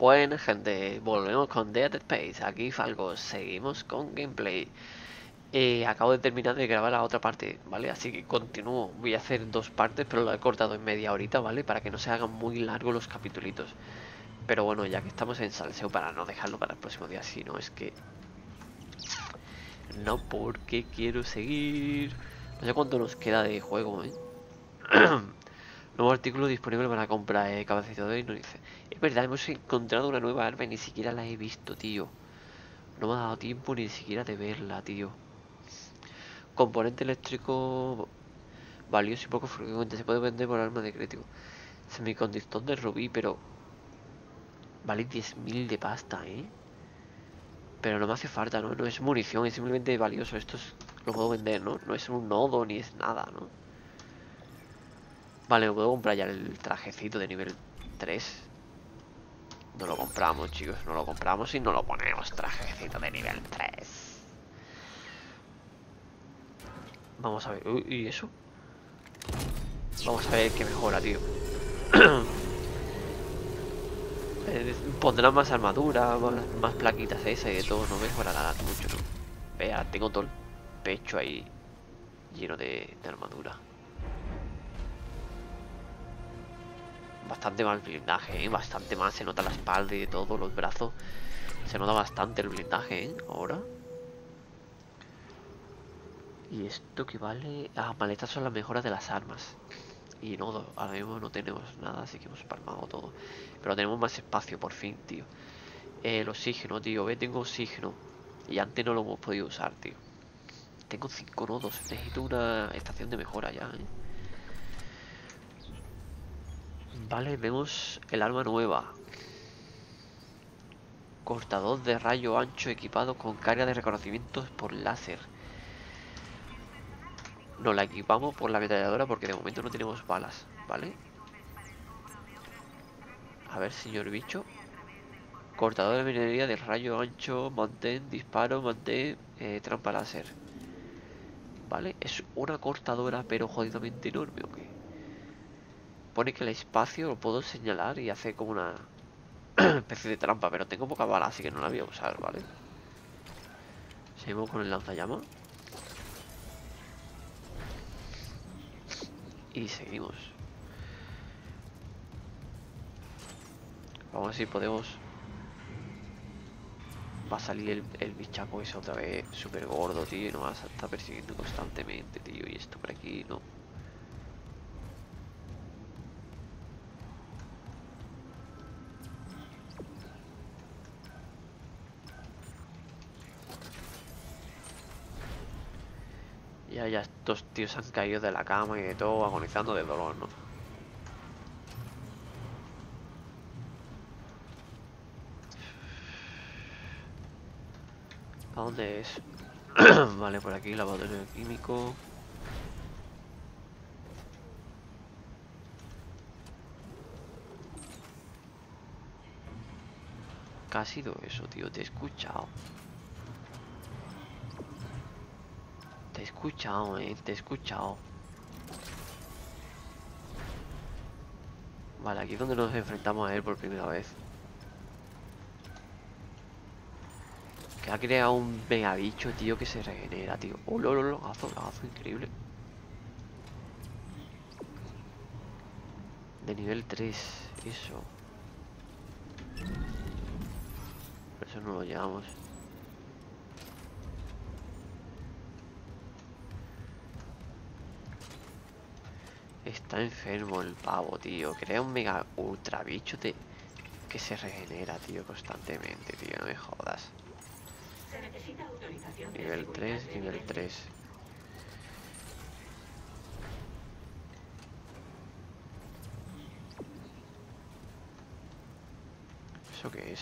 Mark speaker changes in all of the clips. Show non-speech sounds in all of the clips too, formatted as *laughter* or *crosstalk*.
Speaker 1: Bueno, gente, volvemos con Dead Space. Aquí Falco, seguimos con gameplay. Eh, acabo de terminar de grabar la otra parte, ¿vale? Así que continúo. Voy a hacer dos partes, pero lo he cortado en media horita, ¿vale? Para que no se hagan muy largos los capítulos. Pero bueno, ya que estamos en salseo, para no dejarlo para el próximo día, si no es que... No, porque quiero seguir... No sé cuánto nos queda de juego, ¿eh? *clears throat* Nuevo artículo disponible para compra, eh, capacitador y no dice. Es verdad, hemos encontrado una nueva arma y ni siquiera la he visto, tío. No me ha dado tiempo ni siquiera de verla, tío. Componente eléctrico valioso y poco frecuente. Se puede vender por arma de crítico. Semiconductor de rubí, pero... Vale 10.000 de pasta, ¿eh? Pero no me hace falta, ¿no? No es munición, es simplemente valioso. Esto es... lo puedo vender, ¿no? No es un nodo ni es nada, ¿no? Vale, me puedo comprar ya el trajecito de nivel 3 No lo compramos, chicos No lo compramos y no lo ponemos Trajecito de nivel 3 Vamos a ver Uy, ¿y eso? Vamos a ver qué mejora, tío *clears throat* eh, Pondrá más armadura más, plaquitas esa y de todo No mejorará mucho, ¿no? Vea, tengo todo el pecho ahí Lleno de armadura bastante más blindaje, ¿eh? Bastante más, se nota la espalda y todo, los brazos. Se nota bastante el blindaje, ¿eh? Ahora. Y esto que vale... Ah, maletas son las mejoras de las armas. Y no, ahora mismo no tenemos nada, así que hemos palmado todo. Pero tenemos más espacio, por fin, tío. El oxígeno, tío. Ve, tengo oxígeno. Y antes no lo hemos podido usar, tío. Tengo cinco nodos. Necesito una estación de mejora ya, ¿eh? Vale, vemos el arma nueva. Cortador de rayo ancho equipado con carga de reconocimientos por láser. Nos la equipamos por la ametralladora porque de momento no tenemos balas, ¿vale? A ver, señor bicho. Cortador de minería de rayo ancho, mantén, disparo, mantén, eh, trampa láser. ¿Vale? Es una cortadora pero jodidamente enorme, ¿ok? Pone que el espacio lo puedo señalar y hace como una *clears throat* especie de trampa, pero tengo poca bala, así que no la voy a usar, ¿vale? Seguimos con el lanzallamas. Y seguimos. Vamos a ver si podemos... Va a salir el, bichaco ese otra vez súper gordo, tío, y nos va a estar persiguiendo constantemente, tío. Y esto por aquí, no. Ya, estos tíos han caído de la cama y de todo agonizando de dolor, ¿no? ¿A dónde es? *clears throat* vale, por aquí, laboratorio químico. ¿Qué ha sido eso, tío? Te he escuchado. Te he escuchado, eh, te he escuchado. Vale, aquí es donde nos enfrentamos a él por primera vez. Que ha creado un mega bicho, tío, que se regenera, tío. Oh, lo, lo, lagazo, lagazo increíble. De nivel 3, eso. Por eso no lo llevamos. Está enfermo el pavo, tío. Crea un mega ultra bicho de... que se regenera, tío, constantemente, tío. No me jodas. Nivel 3, nivel 3. ¿Eso qué es?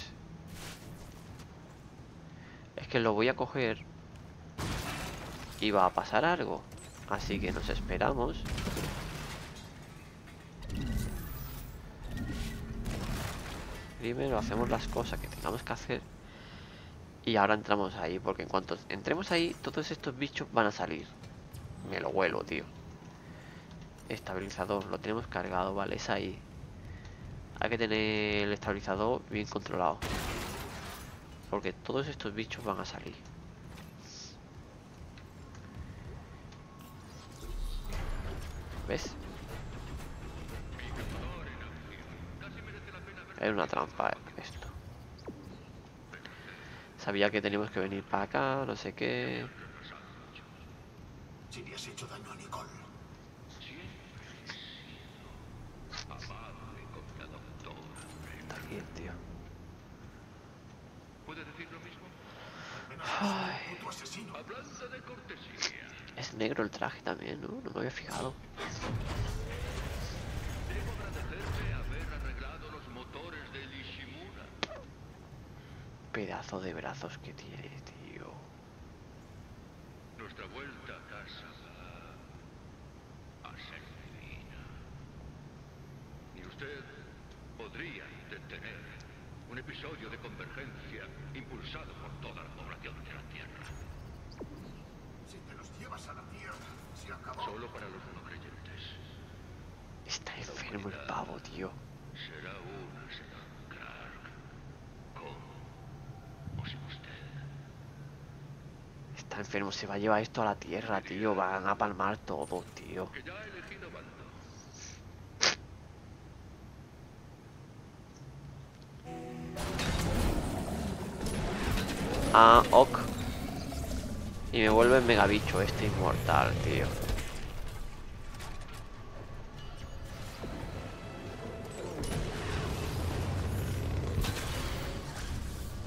Speaker 1: Es que lo voy a coger y va a pasar algo. Así que nos esperamos. Primero hacemos las cosas que tengamos que hacer y ahora entramos ahí, porque en cuanto entremos ahí, todos estos bichos van a salir. Me lo huelo, tío. Estabilizador, lo tenemos cargado, vale, es ahí. Hay que tener el estabilizador bien controlado. Porque todos estos bichos van a salir. ¿Ves? Es una trampa esto. Sabía que teníamos que venir para acá, no sé qué.
Speaker 2: Si le has hecho daño a Nicole,
Speaker 1: Está tío.
Speaker 2: Es
Speaker 1: negro el traje también, ¿no? No me había fijado. Pedazo de brazos que tiene, tío.
Speaker 3: Nuestra vuelta a casa va a ser divina. Y usted podría detener un episodio de convergencia impulsado por toda la población de la Tierra.
Speaker 2: Si te los llevas a la tierra, se acabó.
Speaker 3: Solo para los no creyentes.
Speaker 1: Está enfermo el pavo, tío.
Speaker 3: Será una, señor Clark. ¿Cómo? O sin usted.
Speaker 1: Está enfermo, se va a llevar esto a la tierra, tío. Van a palmar todo, tío. Ah, ok. Y me vuelve mega bicho este inmortal, tío.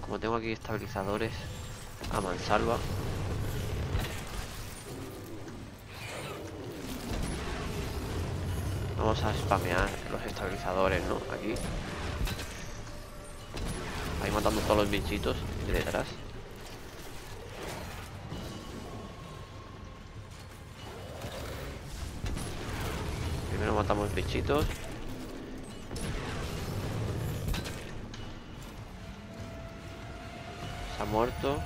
Speaker 1: Como tengo aquí estabilizadores a mansalva. Vamos a spamear los estabilizadores, ¿no? Aquí. Ahí matando todos los bichitos de detrás. Primero matamos bichitos. Se ha muerto.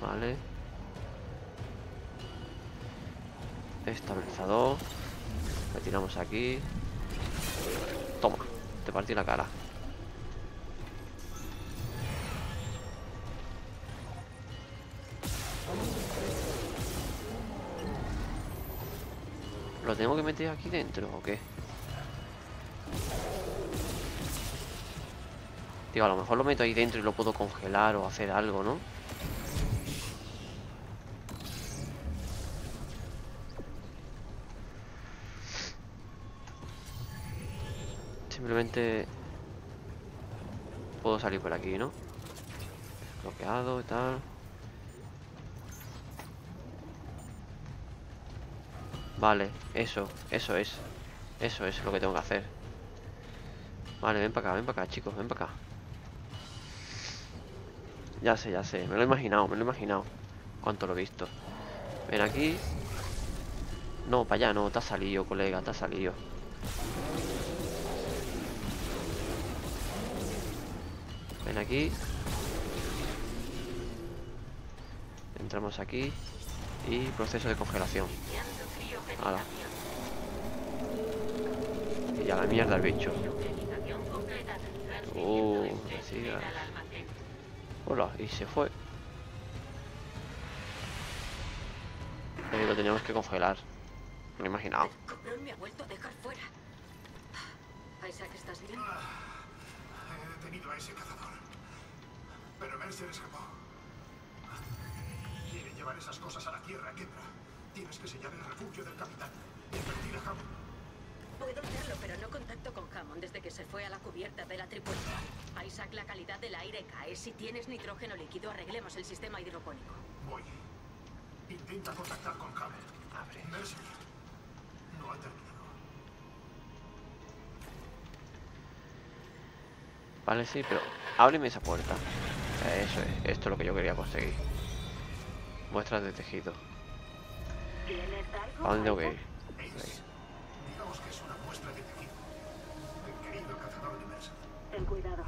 Speaker 1: Vale. Estabilizador. Lo tiramos aquí. Toma. Te partí la cara. ¿Lo tengo que meter aquí dentro o qué? Digo, a lo mejor lo meto ahí dentro y lo puedo congelar o hacer algo, ¿no? Puedo salir por aquí, ¿no? Bloqueado y tal. Vale, eso, eso es. Eso es lo que tengo que hacer. Vale, ven para acá, ven para acá, chicos, ven para acá. Ya sé, ya sé, me lo he imaginado, me lo he imaginado. Cuánto lo he visto. Ven aquí. No, para allá no, te has salido, colega, te has salido. Ven aquí. Entramos aquí. Y proceso de congelación. Hala. Y a la mierda el bicho. Uh, no sigas. Hola, y se fue. Eh, lo teníamos que congelar. Me he imaginado.
Speaker 4: El cobrón me ha vuelto a dejar fuera. Isaac, ¿estás bien?
Speaker 2: He detenido a ese cazador. Pero Mercer escapó. Quiere llevar esas cosas a la tierra, Kendra. Tienes que sellar el refugio del capitán. Y advertir a Hammond.
Speaker 4: Puedo hacerlo, pero no contacto con Hammond desde que se fue a la cubierta de la tripulación. Isaac, la calidad del aire cae. Si tienes nitrógeno líquido, arreglemos el sistema hidropónico.
Speaker 2: Voy. Intenta contactar con Hammond.
Speaker 1: Abre.
Speaker 2: Mercer no ha terminado.
Speaker 1: Vale, sí, pero ábreme esa puerta. Eso es, esto es lo que yo quería conseguir. Muestras de tejido. ¿A dónde tengo que ir?
Speaker 2: Es, digamos que es una muestra de tejido. El querido cazador de.
Speaker 5: Ten cuidado.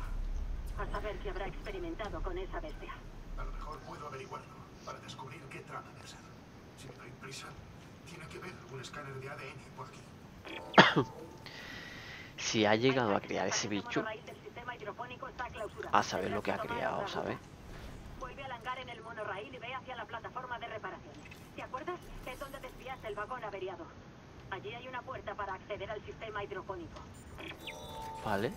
Speaker 5: A saber qué habrá experimentado con esa bestia.
Speaker 2: A lo mejor puedo averiguarlo para descubrir qué trama Mercer. Si me doy prisa, tiene que ver un escáner de ADN por aquí. *coughs*
Speaker 1: si ha llegado a crear ese bicho,
Speaker 5: a
Speaker 1: a saber lo que ha creado, ¿sabes?
Speaker 5: Vuelve al hangar en el monorraíl y ve hacia la plataforma de reparaciones. ¿Te acuerdas? Es donde desviaste el vagón averiado. Allí hay una puerta para acceder al sistema hidropónico.
Speaker 1: Vale.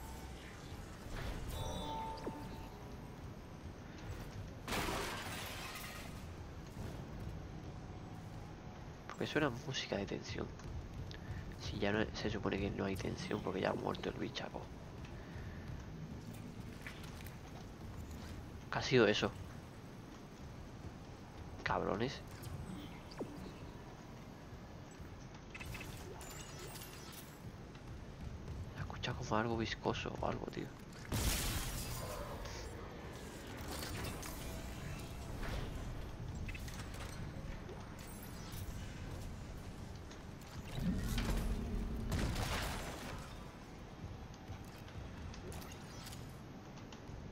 Speaker 1: Porque suena música de tensión. Si ya no, se supone que no hay tensión porque ya ha muerto el bichaco. ¿Qué ha sido eso? Cabrones. Escucha como algo viscoso o algo, tío.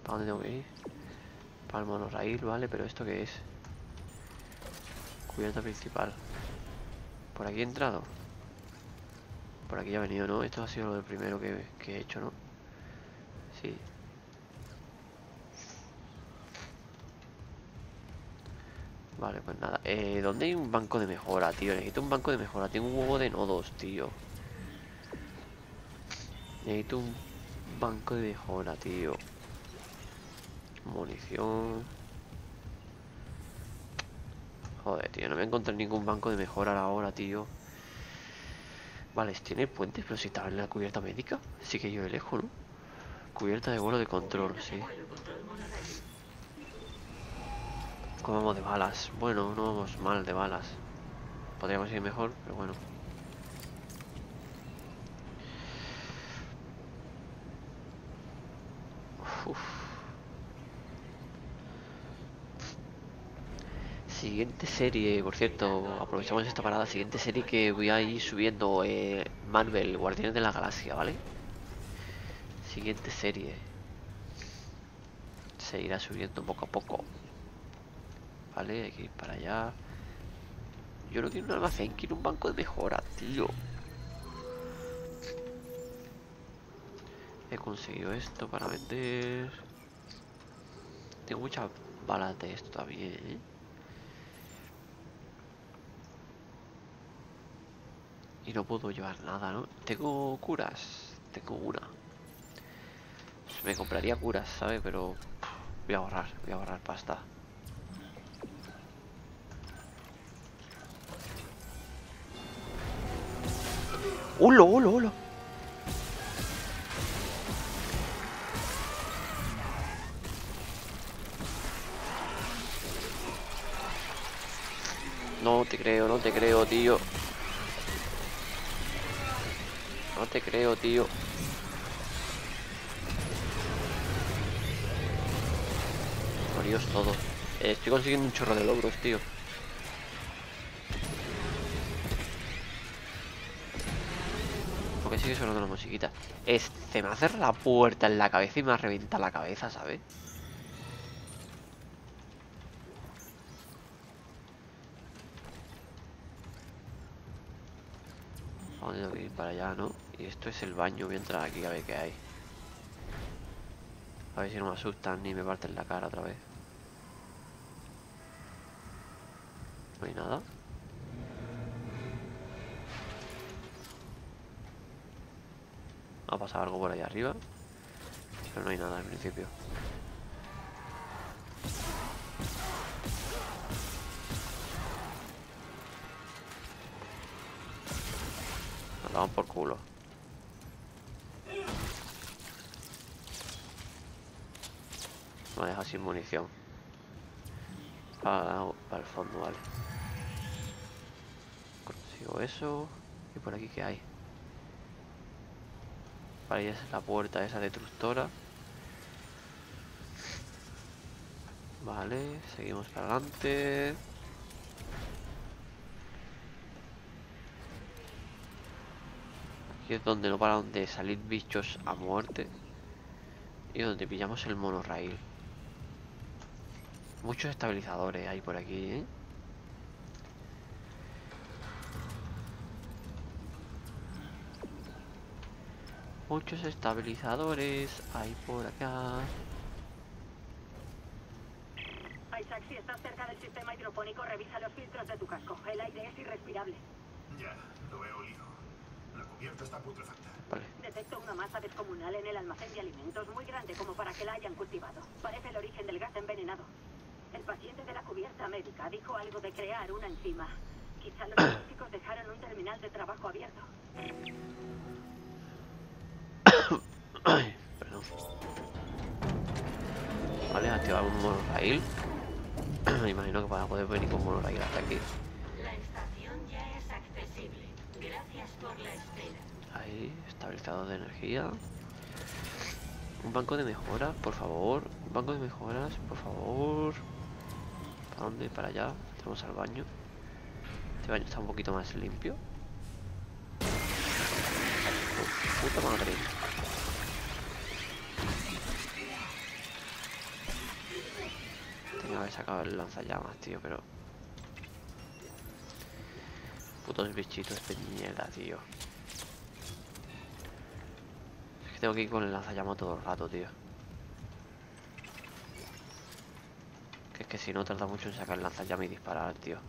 Speaker 1: ¿Para dónde tengo? Para el monorraíl, vale, pero ¿esto qué es? Cubierta principal. ¿Por aquí he entrado? Por aquí ya he venido, ¿no? Esto ha sido lo del primero que, que he hecho, ¿no? Sí. Vale, pues nada. Eh, ¿Dónde hay un banco de mejora, tío? Necesito un banco de mejora. Tengo un huevo de nodos, tío. Necesito un banco de mejora, tío. Munición. Joder, tío, no voy a encontrar ningún banco de mejora ahora, tío. Vale, tiene puentes, pero si estaba en la cubierta médica. Sí que yo elejo, ¿no? Cubierta de vuelo de control, sí. ¿Cómo vamos de balas? Bueno, no vamos mal de balas. Podríamos ir mejor, pero bueno. Uf. Siguiente serie, por cierto, aprovechamos esta parada. Siguiente serie que voy a ir subiendo eh, Marvel, Guardianes de la Galaxia, ¿vale? Siguiente serie. Se irá subiendo poco a poco. Vale, hay que ir para allá. Yo no quiero un almacén, quiero un banco de mejora, tío. He conseguido esto para vender. Tengo muchas balas de esto también, ¿eh? Y no puedo llevar nada, ¿no? Tengo curas. Tengo una. Me compraría curas, ¿sabes? Pero voy a ahorrar, voy a ahorrar pasta. ¡Hola, hola, hola! No te creo, no te creo, tío. No te creo, tío. Por Dios, todo. Eh, estoy consiguiendo un chorro de logros, tío. Porque sigue sonando la musiquita. Es, se me hace la puerta en la cabeza y me revienta la cabeza, ¿sabes? Vamos que ir para allá, ¿no? Y esto es el baño, voy a entrar aquí a ver qué hay. A ver si no me asustan ni me parten la cara otra vez. No hay nada. Ha pasado algo por ahí arriba. Pero no hay nada en principio. Nos damos por culo. Me deja sin munición. Para, para el fondo, vale. Consigo eso. ¿Y por aquí qué hay? Para ahí es la puerta esa destructora. Vale, seguimos para adelante. Aquí es donde no paran de salir bichos a muerte. Y donde pillamos el monorraíl. Muchos estabilizadores hay por aquí, ¿eh? Muchos estabilizadores hay por acá.
Speaker 5: Isaac, si estás cerca del sistema hidropónico, revisa los filtros de tu casco. El aire es irrespirable.
Speaker 2: Ya, lo he olido. La cubierta está putrefacta.
Speaker 1: Vale.
Speaker 5: Detecto una masa descomunal en el almacén de alimentos muy grande como para que la hayan cultivado. Parece el origen del gas envenenado. El paciente de la cubierta médica dijo algo de crear una enzima. Quizá los *coughs* científicos dejaron un terminal de trabajo abierto.
Speaker 1: Ay, *coughs* perdón. Vale, activar un monorail. Me *coughs* imagino que para poder venir con monorail hasta aquí.
Speaker 4: La estación ya es accesible. Gracias por la espera.
Speaker 1: Ahí, estabilizador de energía. Un banco de mejoras, por favor. Un banco de mejoras, por favor. ¿Para dónde? Para allá. Tenemos al baño. Este baño está un poquito más limpio. Puta madre. Tenía que haber sacado el lanzallamas, tío, pero... Putos bichitos de mierda, tío. Es que tengo que ir con el lanzallamas todo el rato, tío. Que si no tarda mucho en sacar lanzallamas y disparar, tío.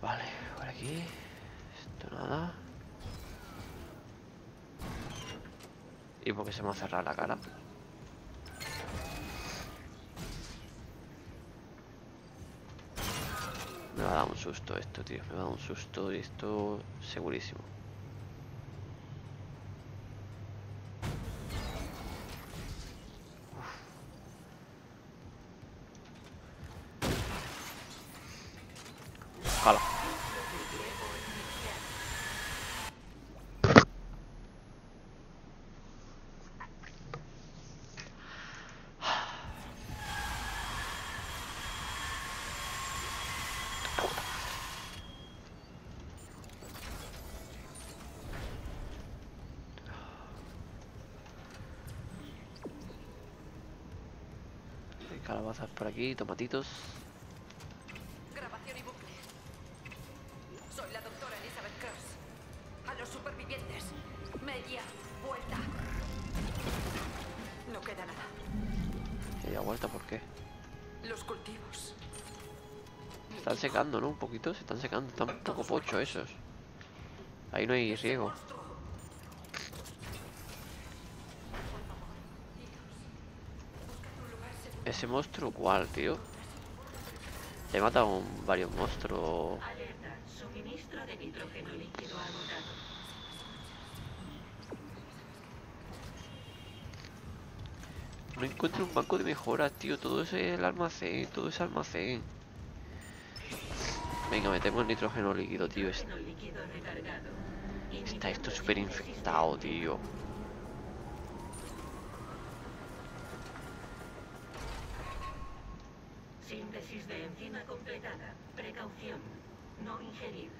Speaker 1: Vale, por aquí. Esto nada. ¿Y por qué se me ha cerrado la cara? Me va a dar un susto esto, tío. Me va a dar un susto y esto segurísimo. Uf. Jala. Hay Calabazas por aquí, tomatitos.
Speaker 6: Grabación y bucle. Soy la doctora Elizabeth Cross. A los supervivientes. Media vuelta. No queda nada.
Speaker 1: Media vuelta, ¿por qué?
Speaker 6: Los cultivos.
Speaker 1: Están secando, ¿no? Un poquito, se están secando. Están un poco pocho esos. Ahí no hay riego. Ese monstruo, ¿cuál, tío? He matado un- varios monstruos.
Speaker 4: Alerta. Suministro de nitrógeno líquido agotado.
Speaker 1: No encuentro un banco de mejoras, tío. Todo es el almacén, todo ese almacén. Venga, metemos nitrógeno líquido, tío. Es-
Speaker 4: Nitrógeno líquido recargado.
Speaker 1: Está esto súper infectado, tío.
Speaker 4: Síntesis de Precaución. No ingerir.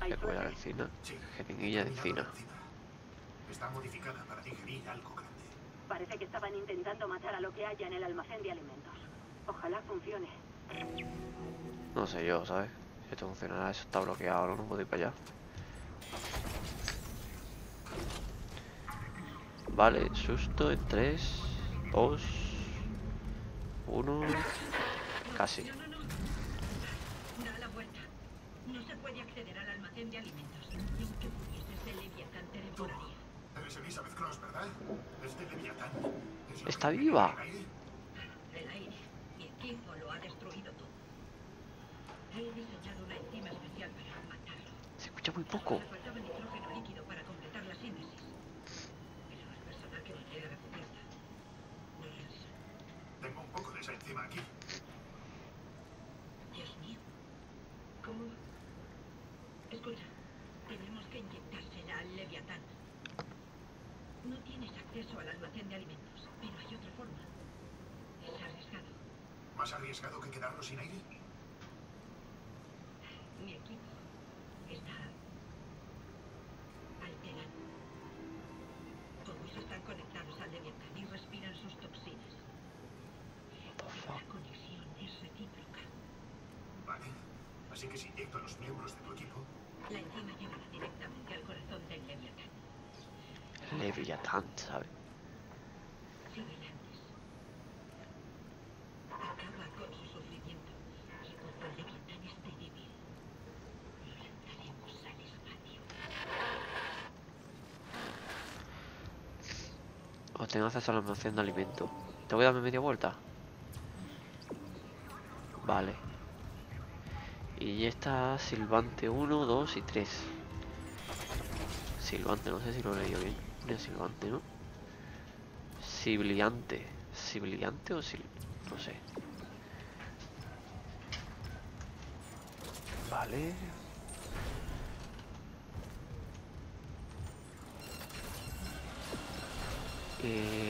Speaker 5: Hay
Speaker 1: Voy a comer la encina.
Speaker 2: Sí.
Speaker 1: Jeringuilla de encina.
Speaker 2: Está modificada para digerir algo grande.
Speaker 5: Parece que estaban intentando matar a lo que haya en el almacén de alimentos. Ojalá funcione.
Speaker 1: No sé yo, ¿sabes? Si esto funcionará, eso está bloqueado, no, no puedo ir para allá. Vale, susto en 3, 2, 1. Casi.
Speaker 7: No, se puede acceder al almacén de alimentos.
Speaker 2: Este
Speaker 1: Está viva. Se escucha muy poco
Speaker 7: para completar la síntesis. Pero el personal que voltea a la cubierta no es.
Speaker 2: Enzima aquí.
Speaker 7: Dios mío. ¿Cómo? Escucha, tenemos que inyectársela al Leviatán. No tienes acceso al almacén de alimentos, pero hay otra forma. Es arriesgado.
Speaker 2: ¿Más arriesgado que quedarnos sin aire?
Speaker 7: Mi equipo está alterado. Todos están conectados al Leviatán y respiran sus toxinas. La conexión es recíproca.
Speaker 2: Así que si inyecto a los miembros de tu equipo,
Speaker 7: La enzima llegará directamente al corazón del Leviatán.
Speaker 1: Leviatán, ¿sabes?
Speaker 7: Acaba con su sufrimiento. Y cuando el Leviatán esté débil, lo lanzaremos al espacio.
Speaker 1: Obtengo acceso al almacén de alimento. ¿Tengo que darme media vuelta? Vale. Y esta Silvante 1, 2 y 3. Silvante, no sé si lo he leído bien. No es Silvante, ¿no? Sibliante. ¿Sibliante o sil...? No sé. Vale. Eh...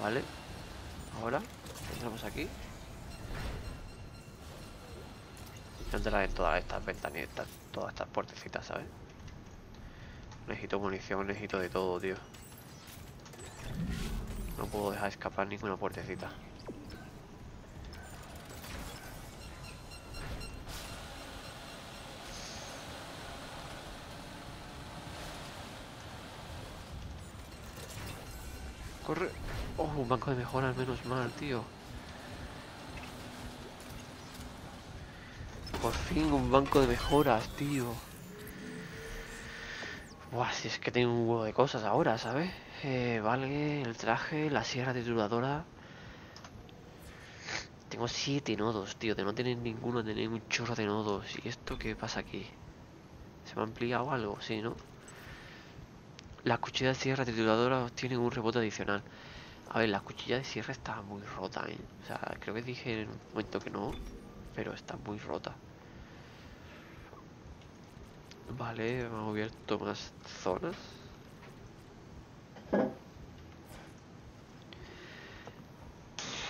Speaker 1: Vale. Ahora entramos aquí. Entrar en todas estas ventanitas, todas estas puertecitas, ¿sabes? Necesito munición, necesito de todo, tío. No puedo dejar escapar ninguna puertecita. Corre. Oh, un banco de mejoras, menos mal, tío. Por fin un banco de mejoras, tío. Buah, si es que tengo un huevo de cosas ahora, ¿sabes? Eh, vale, el traje, la sierra trituradora. Tengo siete nodos, tío. De no tener ninguno, tener un chorro de nodos. ¿Y esto qué pasa aquí? ¿Se me ha ampliado algo? Sí, ¿no? Las cuchillas de sierra trituradora tienen un rebote adicional. A ver, la cuchilla de sierra está muy rota, ¿eh? O sea, creo que dije en un momento que no, pero está muy rota. Vale, hemos abierto más zonas.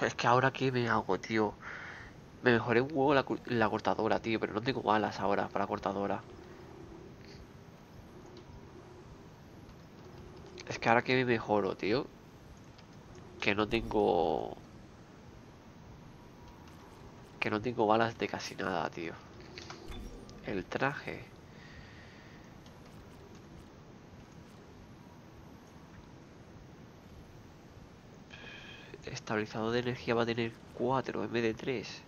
Speaker 1: Es que ahora qué me hago, tío. Me mejoré un huevo la, cortadora, tío, pero no tengo balas ahora para cortadora. Es que ahora que me mejoro, tío. Que no tengo... Que no tengo balas de casi nada, tío. El traje. Estabilizador de energía va a tener 4 en vez de 3.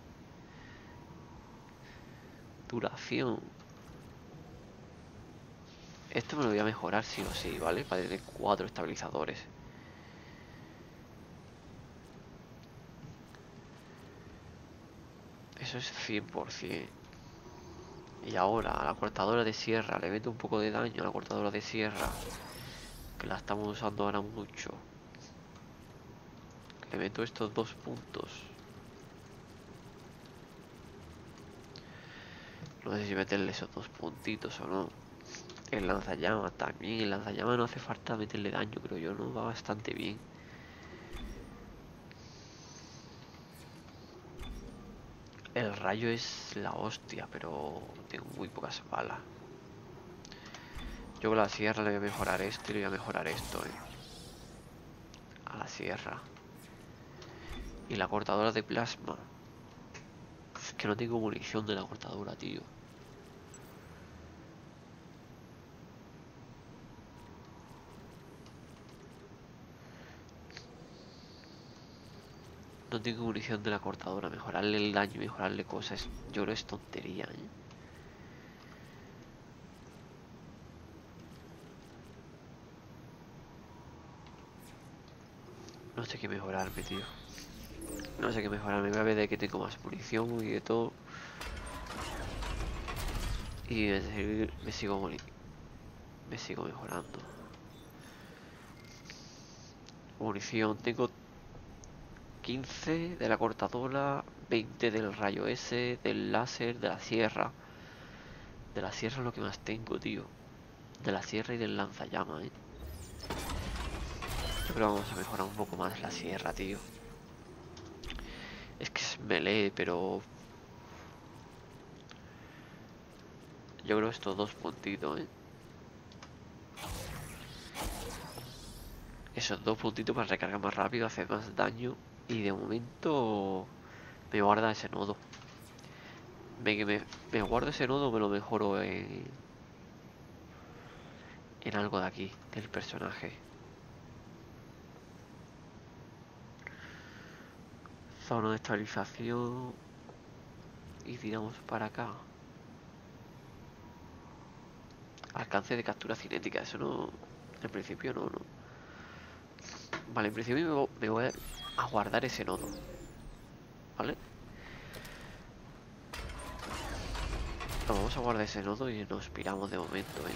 Speaker 1: Duración. Esto me lo voy a mejorar sí o sí, ¿vale? Para tener 4 estabilizadores. Eso es 100%. Y ahora, a la cortadora de sierra, le meto un poco de daño a la cortadora de sierra. Que la estamos usando ahora mucho. Le meto estos dos puntos. No sé si meterle esos dos puntitos o no. El lanzallamas también. El lanzallamas no hace falta meterle daño, creo yo, ¿no? Va bastante bien. El rayo es la hostia, pero tengo muy pocas balas. Yo con la sierra le voy a mejorar esto y le voy a mejorar esto, eh. A la sierra. Y la cortadora de plasma. Es que no tengo munición de la cortadora, tío. No tengo munición de la cortadora. Mejorarle el daño mejorarle cosas. Yo creo es tontería, ¿eh? No sé qué mejorarme, tío. No sé qué mejorarme. Voy a ver de que tengo más munición y de todo. Y me, sigo Me sigo mejorando. Munición. Tengo 15 de la cortadora, 20 del rayo S, del láser, de la sierra. De la sierra es lo que más tengo, tío. De la sierra y del lanzallamas, eh. Yo creo que vamos a mejorar un poco más la sierra, tío. Es que es melee, pero... Yo creo estos dos puntitos, eh. esos dos puntitos para recargar más rápido, hacer más daño. Y de momento me guarda ese nodo. Me, me, me guardo ese nodo, me lo mejoro en, en algo de aquí, del personaje. Zona de estabilización. Y tiramos para acá. Alcance de captura cinética, eso no... En principio no, no. Vale, en principio me voy a- a guardar ese nodo. ¿Vale? Vamos a guardar ese nodo y nos piramos de momento, ¿eh?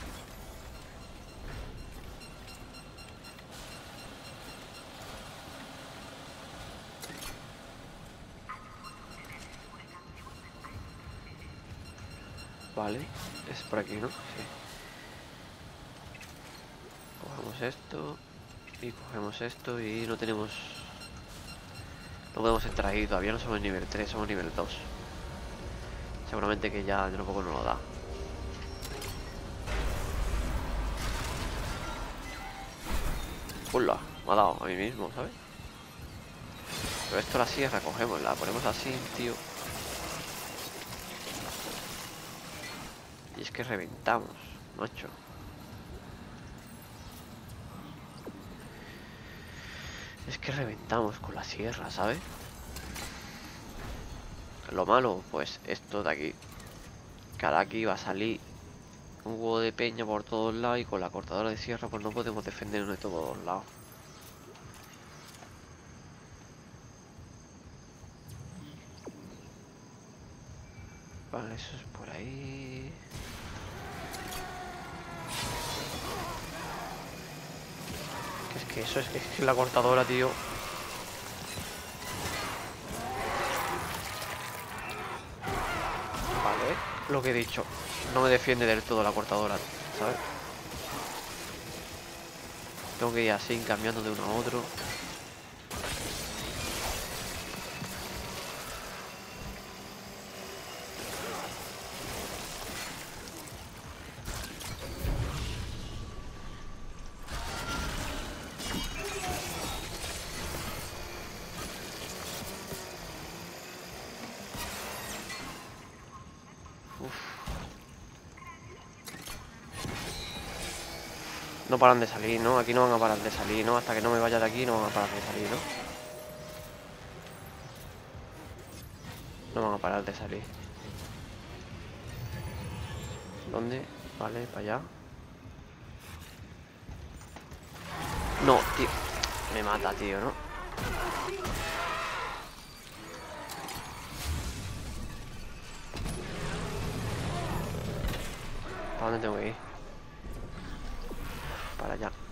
Speaker 1: Vale, es por aquí, ¿no? Sí. Cogemos esto y cogemos esto y no tenemos... No podemos entrar ahí, todavía no somos nivel 3, somos nivel 2. Seguramente que ya de un poco no lo da. Hola, me ha dado a mí mismo, ¿sabes? Pero esto la sierra, cogemos, la ponemos así, tío. Y es que reventamos, macho. Es que reventamos con la sierra, ¿sabes? Lo malo, pues esto de aquí. Ahora aquí va a salir un huevo de peña por todos lados y con la cortadora de sierra pues no podemos defendernos de todos lados. Vale, eso es por ahí. Que es que eso es, es la cortadora, tío. Vale, lo que he dicho. No me defiende del todo la cortadora, ¿sabes? Tengo que ir así, cambiando de uno a otro. No paran de salir, ¿no? Aquí no van a parar de salir, ¿no? Hasta que no me vaya de aquí no van a parar de salir, ¿no? No van a parar de salir. ¿Dónde? Vale, para allá. No, tío. Me mata, tío, ¿no? ¿Para dónde tengo que ir? Para allá.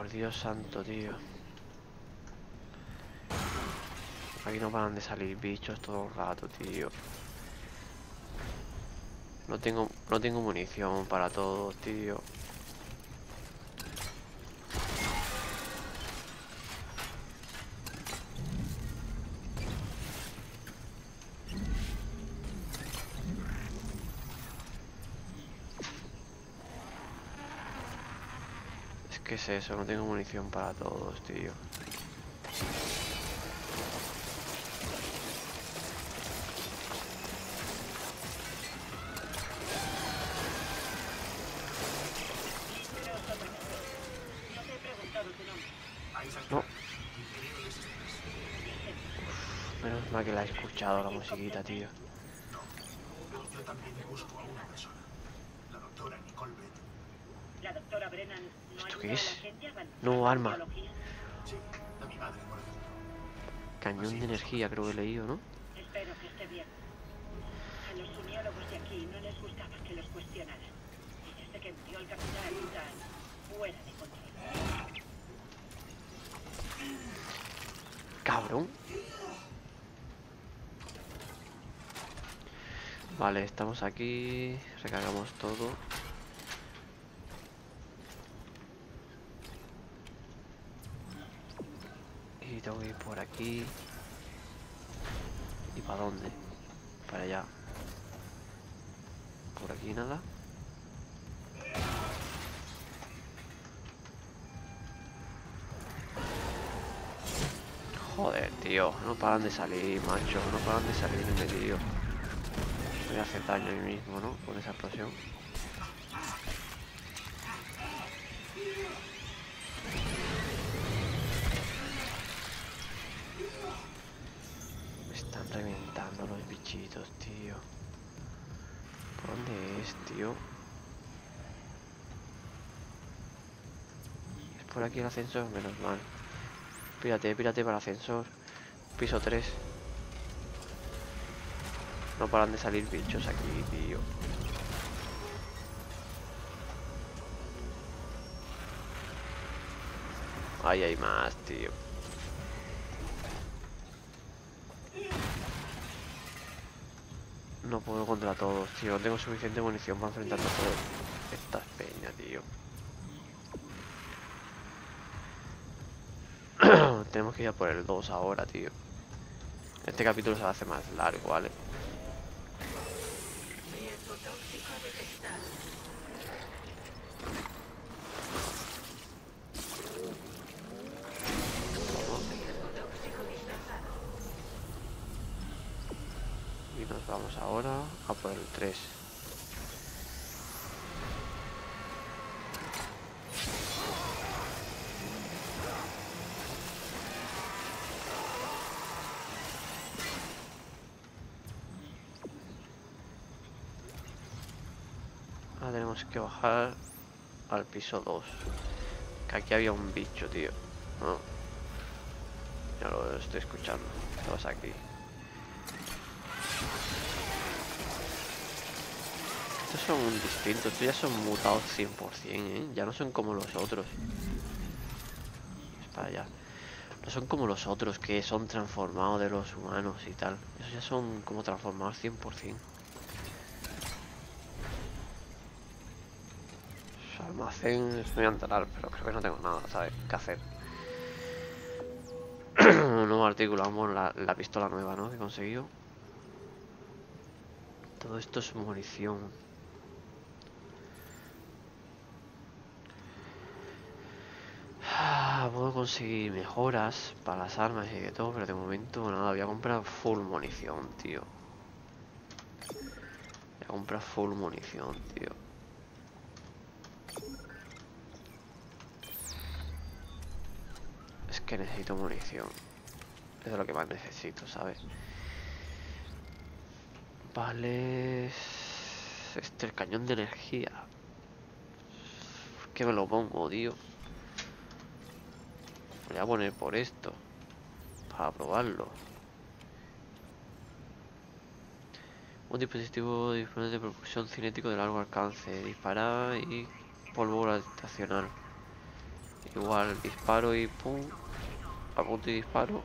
Speaker 1: Por Dios santo, tío. Aquí no paran de salir bichos todo el rato, tío. No tengo, no tengo munición para todo, tío. eso, no tengo munición para todos, tío.
Speaker 5: No.
Speaker 1: Menos mal que la he escuchado la musiquita, tío.
Speaker 2: No, pero Yo también me busco a una persona.
Speaker 1: La doctora
Speaker 5: Nicole La
Speaker 1: doctora
Speaker 5: Brennan.
Speaker 1: ¿Esto qué es?
Speaker 5: Biología.
Speaker 2: Sí, a mi madre, por ejemplo.
Speaker 1: Cañón de energía, creo que he leído, ¿no?
Speaker 5: Espero que esté bien. A los simiólogos de aquí no les gustaba que los cuestionaran. Y desde que murió el capitán están fuera de control.
Speaker 1: Cabrón. Vale, estamos aquí. Recargamos todo. Y tengo que ir por aquí. ¿Y para dónde? Para allá. Por aquí nada. Joder, tío, no paran de salir, macho, no paran de salir vídeo. Me voy a hacer daño a mí mismo, ¿no? Con esa explosión. Reventando los bichitos, tío. ¿Por dónde es, tío? Es por aquí el ascensor, menos mal. Pírate, pírate para el ascensor. Piso 3. No paran de salir bichos aquí, tío. Ahí hay más, tío. No puedo contra todos, tío. Tengo suficiente munición para enfrentarme a todas estas peñas, tío. *clears throat* Tenemos que ir a por el 2 ahora, tío. Este capítulo se hace más largo, ¿vale? Y nos ahora a por el 3. Ahora tenemos que bajar al piso 2. Que aquí había un bicho, tío. No. Ya lo estoy escuchando. ¿Qué pasa aquí? Son distintos, estos ya son mutados 100%, ¿eh? Ya no son como los otros. Es para allá. No son como los otros que son transformados de los humanos y tal. Esos ya son como transformados 100%. Su almacén es muy entrar, pero creo que no tengo nada, ¿sabes? ¿Qué hacer? *clears throat* Nuevo artículo, vamos, la, la pistola nueva, ¿no? Que he conseguido. Todo esto es munición. Ah, Puedo conseguir mejoras para las armas y de todo, pero de momento nada, voy a comprar full munición, tío. Voy a comprar full munición, tío. Es que necesito munición. Es de lo que más necesito, ¿sabes? Vale. Este el cañón de energía. ¿Por qué me lo pongo, tío? Voy a poner por esto. Para probarlo. Un dispositivo dispone de propulsión cinético de largo alcance. Dispara y polvo gravitacional. Igual disparo y pum. Apunto y disparo.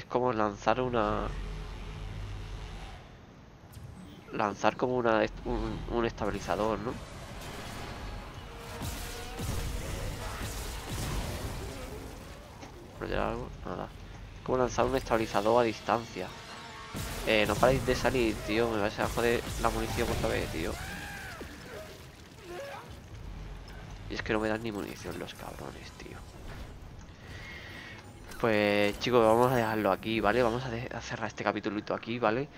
Speaker 1: Es como lanzar una... Lanzar como una, un, estabilizador, ¿no? ¿Por allá algo? Nada. Como lanzar un estabilizador a distancia. Eh, no paráis de salir, tío. Me vais a joder la munición otra vez, tío. Y es que no me dan ni munición los cabrones, tío. Pues chicos, vamos a dejarlo aquí, ¿vale? Vamos a, cerrar este capítulito aquí, ¿vale?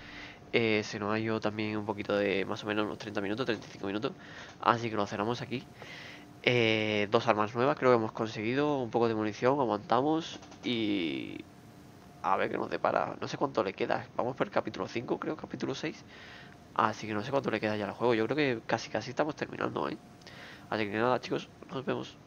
Speaker 1: Eh, se nos ha ido también un poquito de más o menos unos 30 minutos, 35 minutos. Así que lo cerramos aquí. Eh, dos armas nuevas creo que hemos conseguido, un poco de munición, aguantamos y a ver qué nos depara. No sé cuánto le queda, vamos por el capítulo 5 creo, capítulo 6. Así que no sé cuánto le queda ya al juego, yo creo que casi casi estamos terminando, ¿eh? Así que nada chicos, nos vemos.